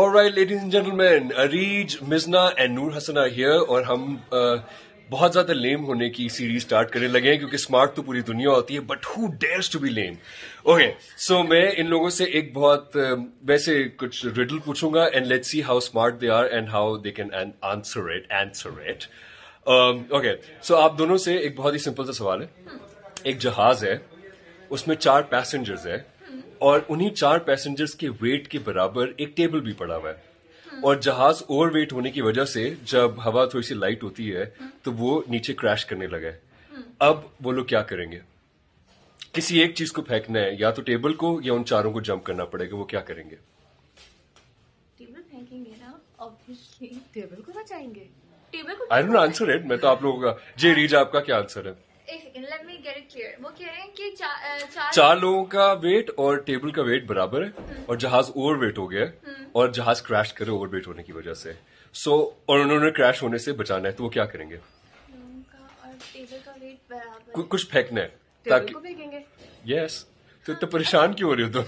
All right, ladies and gentlemen, Areej, Mizna and Noor Hassan are here और हम बहुत ज़्यादा लेम होने की सीरीज़ स्टार्ट करने लगे हैं क्योंकि स्मार्ट तो पूरी दुनिया होती है but who dares to be lame okay so मैं इन लोगों से एक बहुत वैसे कुछ रिडल पूछूँगा and let's see how smart they are and how they can answer it answer it okay so आप दोनों से एक बहुत ही सिंपल सा सवाल है। एक जहाज़ है उसमें चार पैसेंजर्स है। और उन्हीं चार पैसेंजर्स के वेट के बराबर एक टेबल भी पड़ा हुआ है। और जहाज़ ओवर वेट होने की वजह से जब हवा थोड़ी सी लाइट होती है तो वो नीचे क्रैश करने लगा है। अब वो लोग क्या करेंगे? किसी एक चीज़ को फेंकना है या तो टेबल को या उन चारों को जंप करना पड़ेगा वो क्या करेंगे? टेबल फेंकेंगे ना ऑब्वियसली टेबल को बचाएँगे। टेबल को आई डोंट आंसर इट मैं तो आप लोगों का जे रीज आपका क्या आंसर है? एक second let me get it clear वो कह रहे हैं कि चा, चार चार लोगों का वेट और टेबल का वेट बराबर है और जहाज़ ओवर वेट हो गया है और जहाज़ क्रैश करे ओवर वेट होने की वजह से। सो और उन्होंने क्रैश होने से बचाना है तो वो क्या करेंगे? लोगों का और टेबल का वेट बराबर कु- कुछ फेंकना है टेबल ताकि यस तो इतना परेशान क्यों हो रही हो तुम?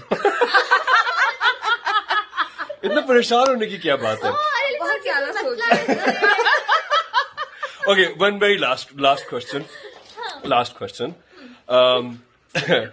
इतना परेशान होने की क्या बात है? बहुत ज़्यादा सोच okay one very last last question last question Um,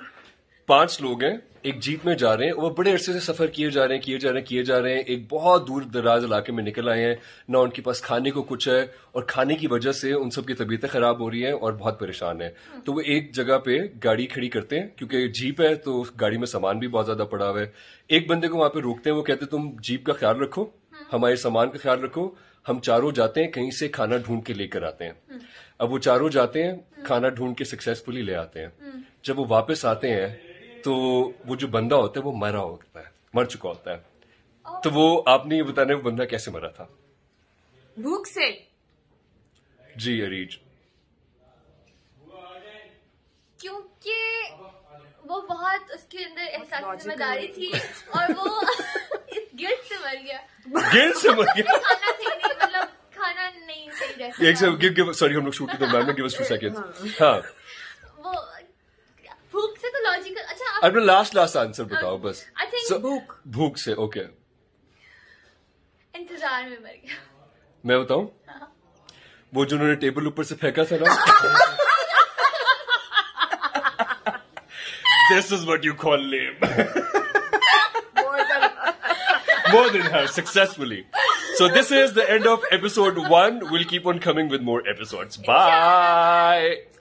पाँच लोग हैं एक जीप में जा रहे हैं वो बड़े अरसे से सफ़र किए जा रहे हैं किए जा रहे हैं किए जा रहे हैं। एक बहुत दूर दराज इलाके में निकल आए हैं। ना उनके पास खाने को कुछ है और खाने की वजह से उन सबकी तबीयतें खराब हो रही हैं और बहुत परेशान है। तो वो एक जगह पे गाड़ी खड़ी करते हैं क्योंकि जीप है तो गाड़ी में सामान भी बहुत ज़्यादा पड़ा हुआ है। एक बंदे को वहाँ पे रोकते हैं वो कहते हैं तुम जीप का ख्याल रखो हमारे सामान का ख्याल रखो हम चारों जाते हैं कहीं से खाना ढूंढ के लेकर आते हैं। अब वो चारों जाते हैं खाना ढूंढ के सक्सेसफुली ले आते हैं। जब वो वापस आते हैं तो वो जो बंदा होता है वो मरा होता है मर चुका होता है। तो वो आपने ये बताने वो बंदा कैसे मरा था? भूख से? जी अरीज। क्योंकि वो बहुत उसके अंदर एहसास ज़िम्मेदारी थी और वो इस गिल्ट से मर गया। गिल से मर गया? एक से गिव गिव सॉरी हम लोग शूट के दरम्यान में गिव अस टू सेकंड्स हाँ। वो भूख से तो लॉजिकल अच्छा आप अपना लास्ट लास्ट आंसर बताओ बस। Think So- भूख। भूख से ओके इंतज़ार में मर गया। मैं बताऊँ? वो जो उन्होंने टेबल ऊपर से फेंका था ना। This is what you call lame more than her successfully. So this is the end of episode one. We'll keep on coming with more episodes. Bye.